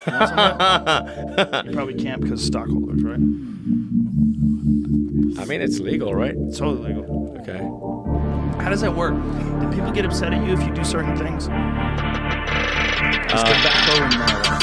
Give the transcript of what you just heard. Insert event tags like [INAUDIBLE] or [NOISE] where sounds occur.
[LAUGHS] You probably can't because stockholders, right? I mean, it's legal, right? It's totally legal. Okay. How does that work? Do people get upset at you if you do certain things? Uh, tobacco and marijuana.